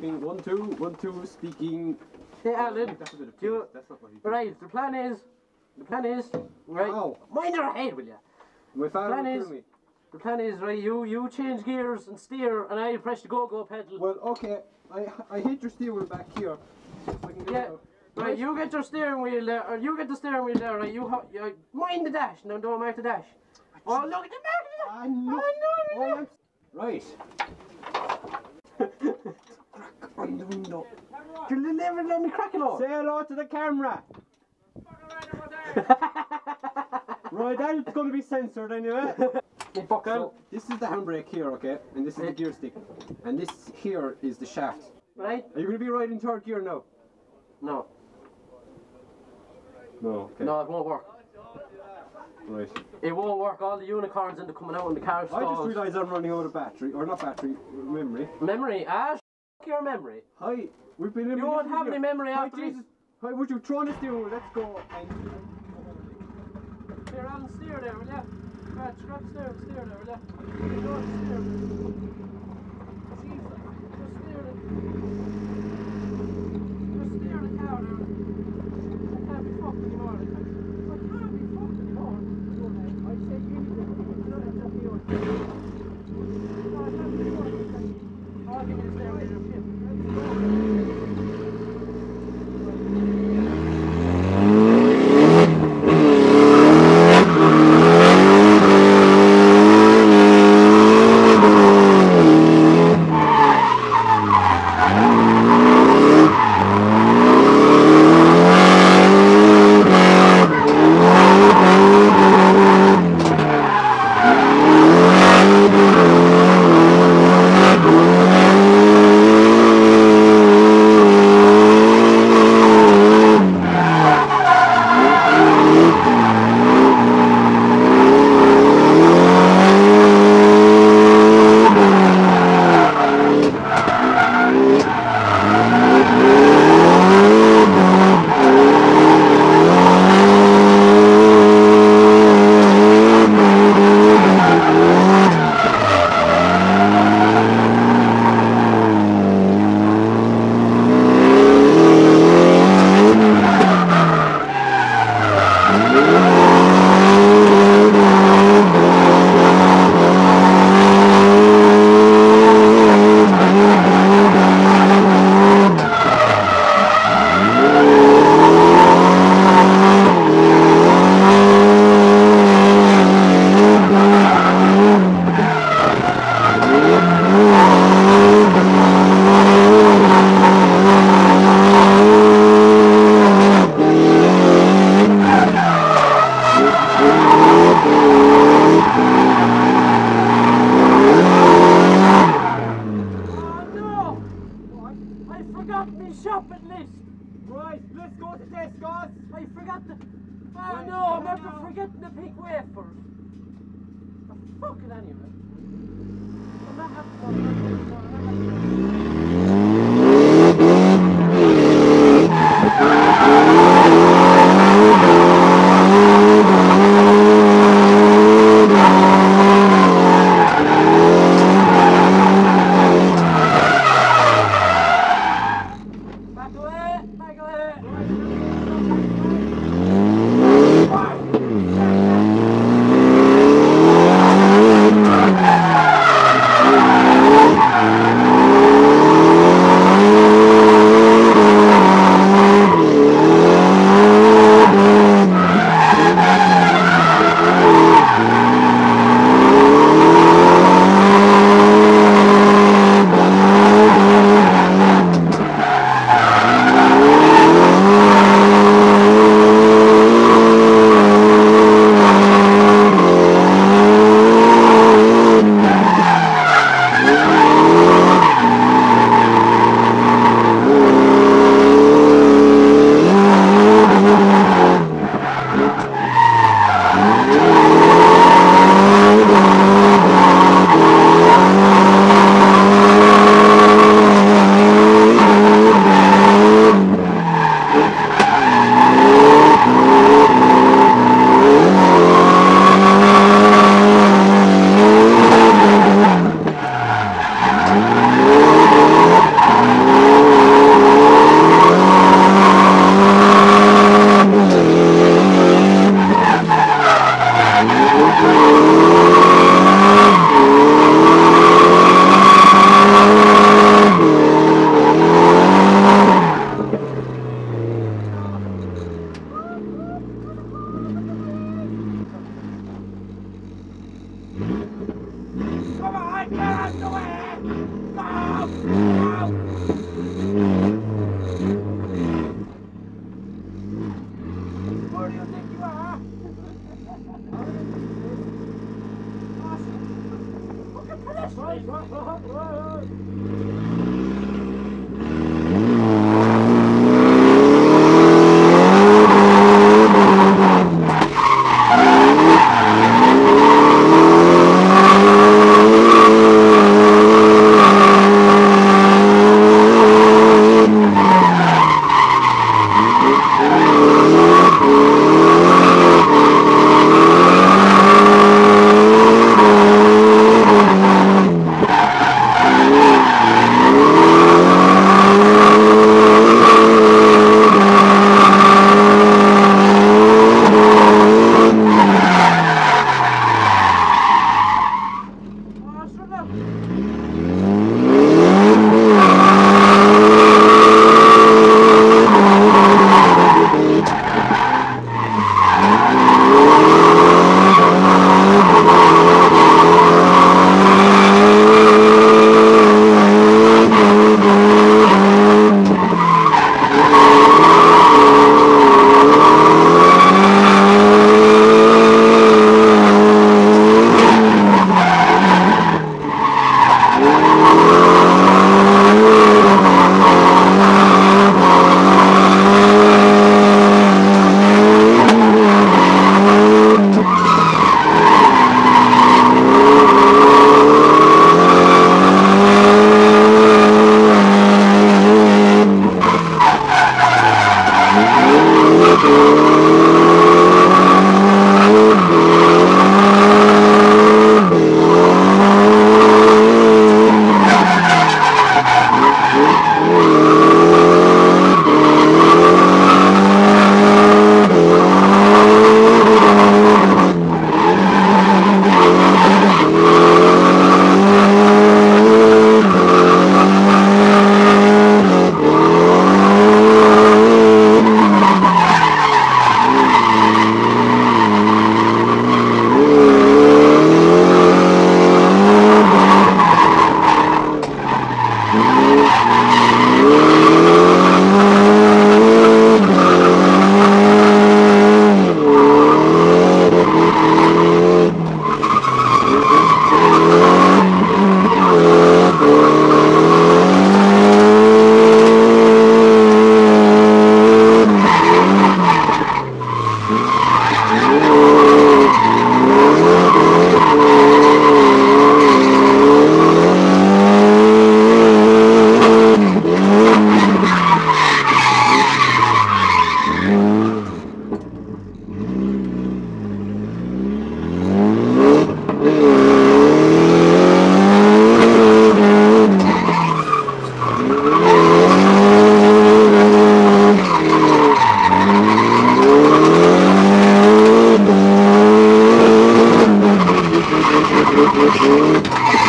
One, two, one, two, speaking. Hey, Alan. That's a bit of Do you- That's not what he did. Right, the plan is, the plan is, right. Ow. Mind your head, will ya? My father plan will is- me. The plan is, right, you you change gears and steer, and I press the go-go pedal. Well, okay. I I hit your steering wheel back here. So I can get Yeah. out. Right, you get your steering wheel there, or you get the steering wheel there, right? You, ha- you mind the dash, no, don't mark the dash. Oh, look at the mark. I know. I know, oh, I. I am- Right. On the window. You never let me crack it off. Say hello to the camera. right, that's going to be censored anyway. Fucker. So, this is the handbrake here, okay? And this is the gear stick. And this here is the shaft. Right? Are you going to be riding third gear now? No, No. Okay. no, it won't work. Right. It won't work. All the unicorns into coming out in the car I just realised I'm running out of battery, or not battery, memory. Memory, ah, sh- your memory. Hi, we've been in You won't have any memory Hi, after. Jesus. Hi, would you throw this steering wheel? Let's go. Here, Alan, steer there, will ya? Right, the steer, steer there, will ya? You know, steer. Oh no, I remember forgetting the pink wafers. Oh, fuck it anyway. I'm not Uhum.